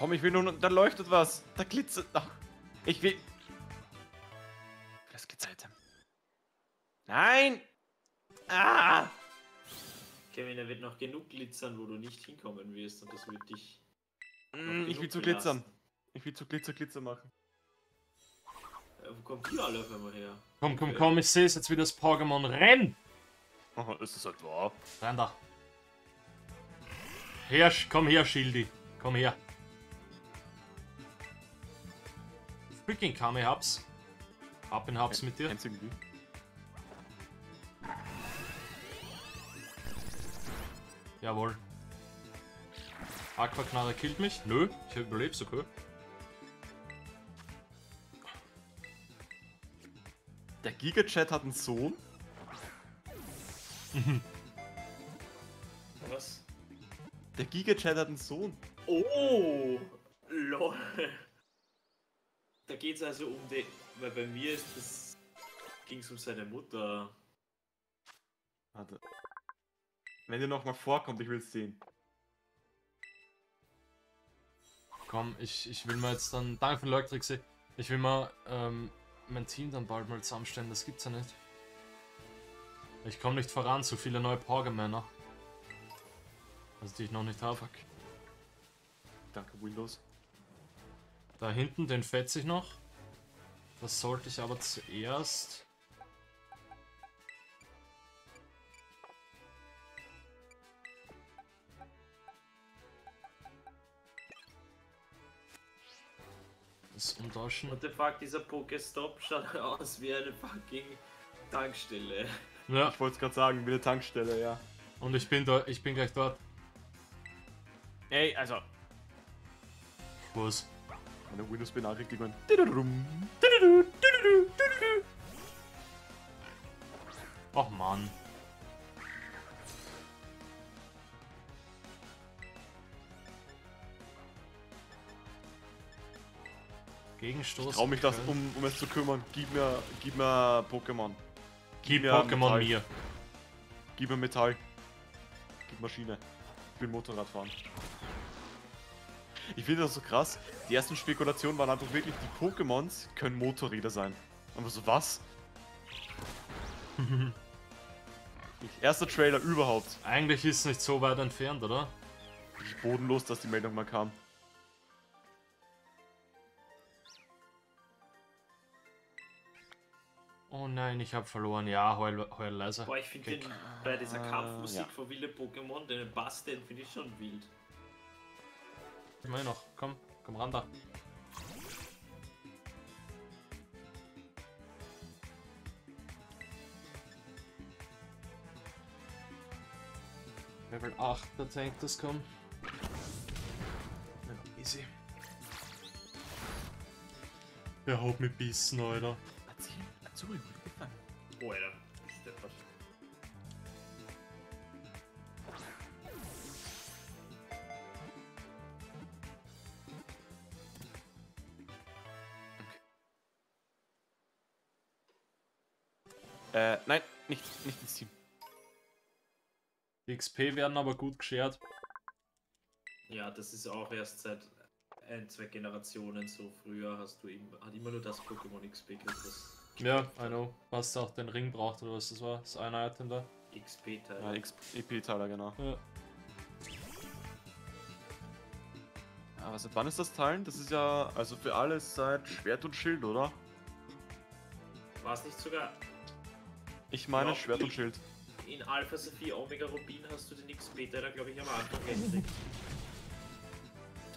Komm, ich will nur. Da leuchtet was. Da glitzert. Ach, ich will. Das Glitzer-Item. Nein! Ah! Kevin, er wird noch genug glitzern, wo du nicht hinkommen wirst und das wird dich. Mm, ich will zu glitzern. belasten. Ich will zu Glitzer, Glitzer machen. Äh, wo kommt die alle auf einmal her? Komm, komm, Okay. komm, ich sehe es jetzt wie das Pokémon. Renn! Oh, ist das halt wahr? Renn da. Her, komm her, Schildi. Komm her. Freaking Kame hab's. Hab ihn hab's mit dir. Jawohl. Aquaknaller killt mich. Nö, ich überleb's, okay. Der Giga-Chat hat einen Sohn. Was? Der Giga-Chat hat einen Sohn. Oh! Lol. Da geht's also um den. Weil bei mir ist das. ging's um seine Mutter. Warte. Wenn der nochmal vorkommt, ich will es sehen. Komm, ich, ich will mir jetzt dann. Danke für den Leuchtrixi. Ich will mal ähm, mein Team dann bald mal zusammenstellen. Das gibt's ja nicht. Ich komme nicht voran, so viele neue Pokémänner. Also die ich noch nicht habe. Danke, Windows. Da hinten, den fetze ich noch. Das sollte ich aber zuerst. Das umtauschen. What the fuck, dieser Pokestop schaut aus wie eine fucking Tankstelle. Ja, Ich wollte es gerade sagen, wie eine Tankstelle, ja. und ich bin da, ich bin gleich dort. Ey, also. Was? Meine Windows-Benachrichtigungen. Ach Mann. Gegenstoß. Trau mich das, um, um es zu kümmern. Gib mir, gib mir Pokémon. Gib mir Pokémon mir. Gib mir Metall. Gib Maschine. Ich will Motorrad fahren. Ich finde das so krass. Die ersten Spekulationen waren einfach wirklich, die Pokémons können Motorräder sein. Aber so was? Erster Trailer überhaupt. Eigentlich ist es nicht so weit entfernt, oder? Ich bodenlos, dass die Meldung mal kam. Oh nein, ich habe verloren. Ja, heul, heul leise. Boah, ich finde den bei dieser Äh, Kampfmusik ja. von wilde Pokémon, den Bass, den finde ich schon wild. Immer noch. Komm, komm ran da. Level 8, der Tank das kommt. Ja, easy. Der hat mich bissen, Alter. Erzähl, erzähl, Äh, nein, nicht, nicht ins Team. Die XP werden aber gut geshared. Ja, das ist auch erst seit ein, zwei Generationen so. Früher hast du eben, hat immer nur das Pokémon XP gekriegt, das Ja, I know. Was auch den Ring braucht oder was das war. Das eine Item da. XP-Teil. Ja, EP-Teiler, genau. Ja. Aber seit wann ist das Teilen? Das ist ja, also für alles seit Schwert und Schild, oder? War es nicht sogar Ich meine Ja. Schwert und Schild. in Alpha Sophie Omega Rubin hast du den XP-Teil, glaube ich, am Anfang.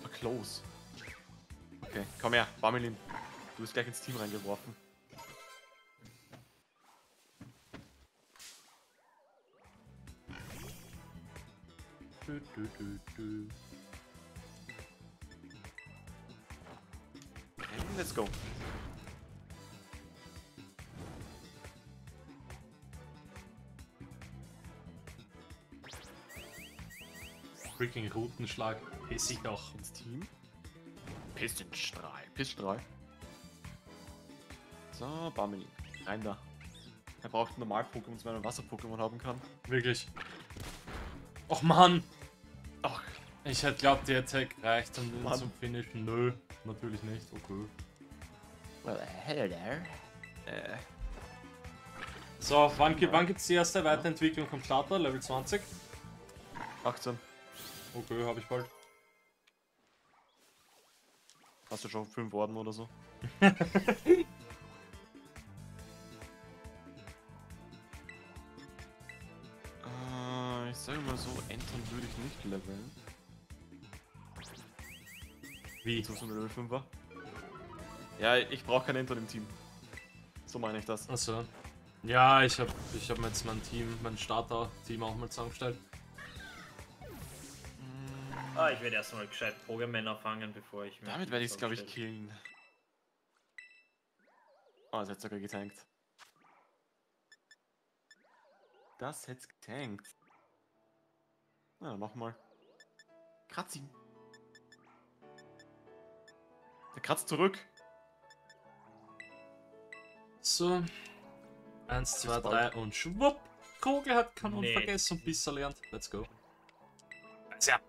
Ah, close. Okay, komm her, Bamelin. Du bist gleich ins Team reingeworfen. Du, du, du, let's go. Freaking Routenschlag. Pissig doch. Ins Team. Pissenstrahl. Pissstrahl. So, Bamelin. Rein da. Er braucht Normal-Pokémon, wenn er ein Wasser-Pokémon haben kann. Wirklich. Och Mann! Ach, Ich hätte glaubt, die Attack reicht um zum Finishen. Nö, natürlich nicht. Okay. Well, hello there. Äh, So, wann, gi- wann gibt es die erste Weiterentwicklung vom Starter? Level 20? 18. Okay, habe ich bald. Hast du schon 5 Orden oder so? äh, ich sage mal so, Entern würde ich nicht leveln. Wie? Jetzt man Level 5 war. Ja, ich brauche keinen Entern im Team. So meine ich das. Achso. Ja, ich habe ich hab mir jetzt mein Team, mein Starter-Team auch mal zusammengestellt. Ah, ich werde erstmal gescheit Pokémänner fangen, bevor ich mir. Damit werde ich es, glaube ich, killen. Oh, das hätte sogar getankt. Das hätte getankt. Na, nochmal. Kratz ihn. Der kratzt zurück. So. Eins, zwei, drei und schwupp. Kogel hat Kanon Nee. vergessen und Biss erlernt. Let's go. Ja.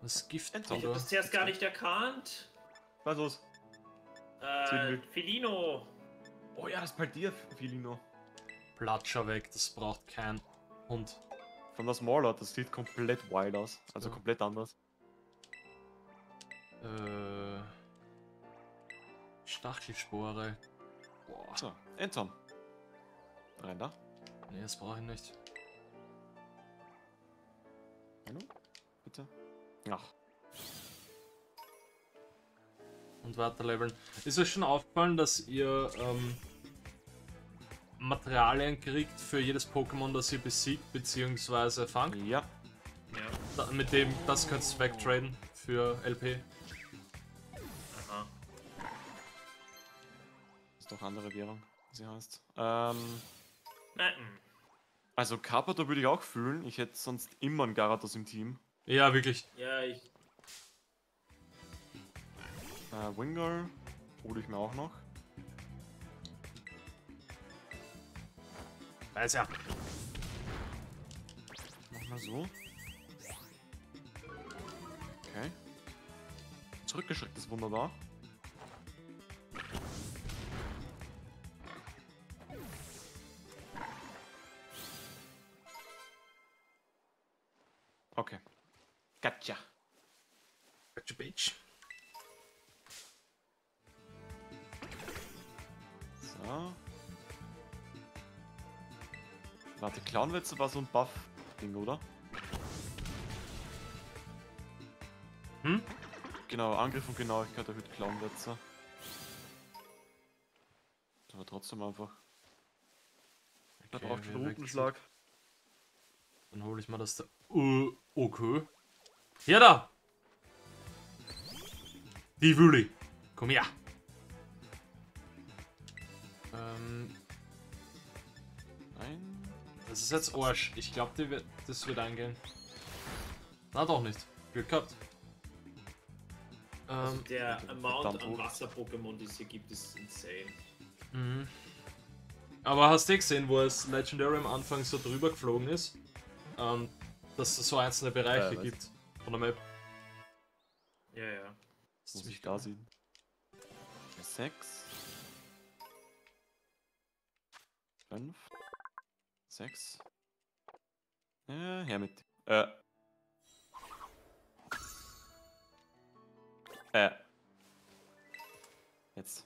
Das Gift, Endlich. Ich habe oder? das zuerst gar nicht erkannt. Was los? Äh. Filino. Oh ja, das ist bei dir, Filino. Platscher weg, das braucht kein Hund. Von das Smallot, das sieht komplett wild aus. Also Ja. komplett anders. Äh. Stachelspore. Boah. So, Entom. Rein da. Nee, das brauche ich nicht. Hallo? Ach. Und weiterleveln. Ist euch schon aufgefallen, dass ihr ähm, Materialien kriegt für jedes Pokémon, das ihr besiegt bzw. fangt? Ja. Ja. Da, mit dem, das könnt ihr wegtraden für LP. Aha. Ist doch andere Währung, wie sie heißt. Ähm. Nein. Also Carpador würde ich auch fühlen. Ich hätte sonst immer einen Garados im Team. Ja, wirklich. Ja, ich. Äh, Wingull hole ich mir auch noch. Weiß ja. Mach mal so. Okay. Zurückgeschreckt ist wunderbar. Clownwetze war so ein Buff-Ding, oder? Hm? Genau, Angriff und Genauigkeit erhöht Clownwetze. Aber trotzdem einfach. Da Okay, braucht schon wir Rutenschlag. Dann hole ich mal das da. Uh, okay. Hier da! Die Wüli. Komm her. Ähm. Das ist jetzt Arsch. Ich glaube, wird, das wird eingehen. Na doch nicht. Glück gehabt. Also Ähm, der Amount an. Wasser-Pokémon, die es hier gibt, ist insane. mhm. Aber hast du gesehen, wo es Legendary am Anfang so drüber geflogen ist? Ähm, dass es so einzelne Bereiche Ja, gibt von der Map. Ja, ja. Das muss ich da sehen. Sechs. Fünf. Sechs. Ja, her mit. Äh. Äh. Jetzt.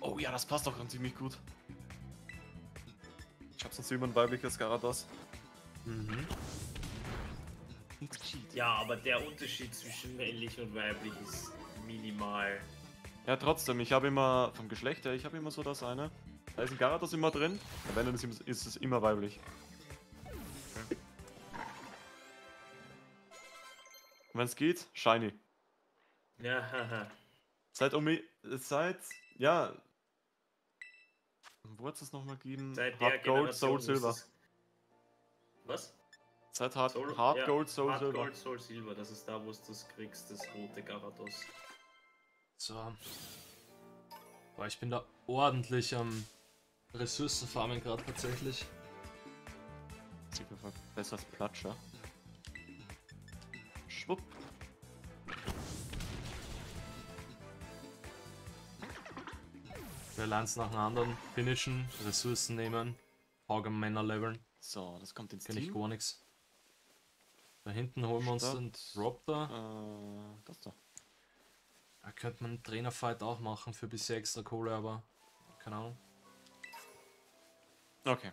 Oh ja, das passt doch dann ziemlich gut. Ich hab sonst immer ein weibliches Garados. Mhm. Ja, aber der Unterschied zwischen männlich und weiblich ist minimal. Ja, trotzdem, ich habe immer, vom Geschlecht her, ich habe immer so das eine. Da ist ein Garados immer drin, aber wenn dann ist, es immer weiblich. Wenn es geht, shiny. Ja, haha. Seit Omi, seit, ja. Wo hat es nochmal gegeben? Seit der Hard Gold, Soul Silver. Was? Seit Hard, Soul- Hard ja, Gold, Soul Hard Silver. Gold, Soul Silver, das ist da, wo du das kriegst, das rote Garados. So. Boah, ich bin da ordentlich am Ressourcenfarmen gerade tatsächlich. Jeden Fall besser als Platscher. Schwupp. Wir lernen nach dem anderen finishen, Ressourcen nehmen, Männer leveln. So, das kommt ins Kenn ich Team. gar nichts. Da hinten holen wir uns den Stadt. Drop da. Äh, das da. Da könnte man einen Trainerfight auch machen für ein bisschen extra Kohle, aber keine Ahnung. Okay.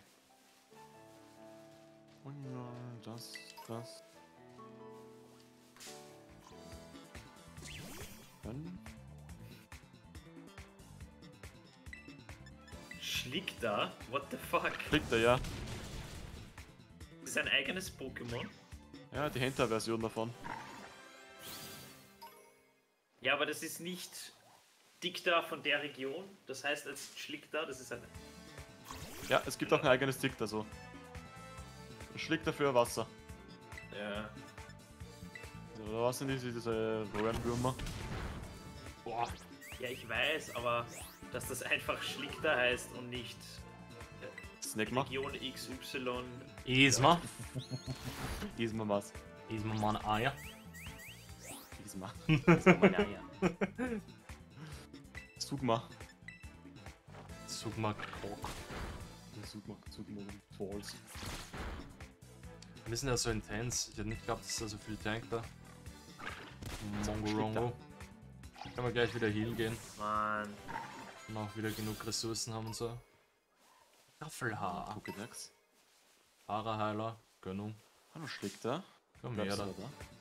Und das, das. Dann. Schlick da? What the fuck? Klickt er ja. Das ist ein eigenes Pokémon. Ja, die Hinterversion davon. Aber das ist nicht Dicta von der Region. Das heißt, als Schlickta, das ist ein. Ja, es gibt auch ein eigenes Tick da so. Schlickt dafür Wasser. Ja. Oder was sind diese, diese Röhrenwürmer? Boah, Ja, ich weiß, aber dass das einfach Schlickta heißt und nicht Snackma? Region XY. Isma. Diesmal was. Isma meine Eier. Diesmal. Ja, ja. Sugma. Sugma Krog. Sugma, Sugma Falls. Wir sind ja so intens. Ich hätte nicht geglaubt, dass da so viel Tank da. Mongorongo. Können wir gleich wieder heal gehen. Mann. Und auch wieder genug Ressourcen haben und so. Staffelhaar. Pokédex. Haarerheiler. Gönnung. Hallo, schlägt er? Komm her da. da?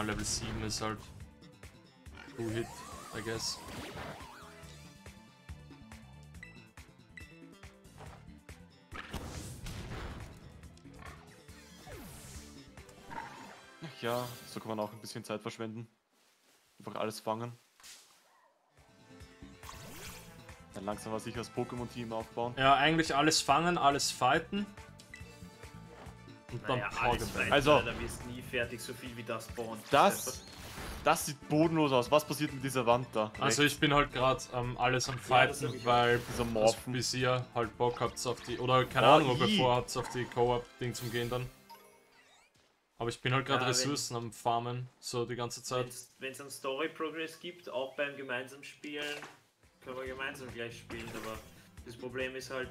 Ja, Level 7 ist halt. Two-Hit, I guess. Ja, so kann man auch ein bisschen Zeit verschwenden. Einfach alles fangen. Dann langsam was sich als Pokémon-Team aufbauen. Ja, eigentlich alles fangen, alles fighten. Und dann Naja, alles Power fein, Also- Da wirst nie fertig, so viel wie das spawnt. Das, das sieht bodenlos aus. Was passiert mit dieser Wand da? Also ich bin halt gerade ähm, alles am Ja, Fighten, ich weil dieser Morphen. bis ihr halt Bock habt auf die. Oder keine Oh, Ahnung, ob ihr vorhabt auf die Co-op-Ding zum Gehen dann. Aber ich bin halt gerade Ja, wenn- Ressourcen am Farmen, so die ganze Zeit. Wenn es einen Story Progress gibt, auch beim gemeinsamen Spielen, können wir gemeinsam gleich spielen, aber das Problem ist halt,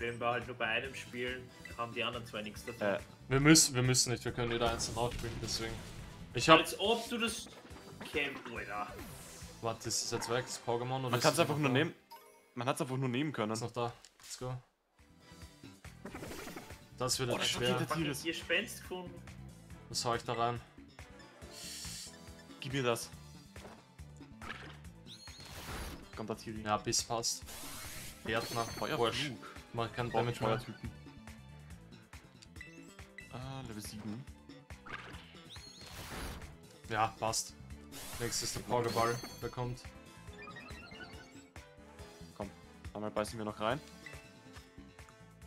wenn wir halt nur bei einem spielen, haben die anderen zwei nichts davon. Äh, Wir müssen, wir müssen nicht, wir können jeder einzeln ausspielen, deswegen. Ich hab. Als ob du das Camp, Alter. Warte, ist das jetzt weg, das Pokémon? oder man kann es einfach nur da? nehmen. Man hat es einfach nur nehmen können. Ist noch da. Let's go. Das wird Oh, jetzt das schwer. Tiris. Gespenst gefunden. Was hau ich da rein? Gib mir das. Kommt da Tiri. Ja, Biss passt. Bursch. Feuerflug. Mach keinen Brauche ich Damage mehr. Feuertypen. Ah, Level 7. Ja, passt. Nächstes der Pokéball, der kommt. Komm, einmal beißen wir noch rein.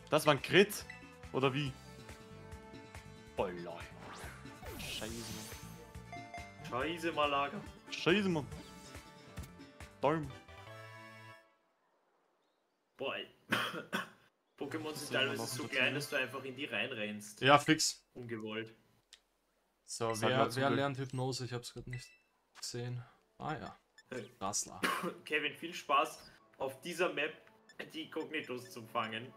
Das war ein Crit. Oder wie? Oh lol. Scheiße. Scheiße, Malaga. Scheiße, Mann. Bäum. Boah. Pokémon sind So, teilweise so klein, dass du einfach in die reinrennst. Ja, fix. Ungewollt. So, Sag wer, wer lernt Hypnose? Ich hab's gerade nicht gesehen. Ah ja. Rassler. Kevin, viel Spaß auf dieser Map, die Cognitos zu fangen.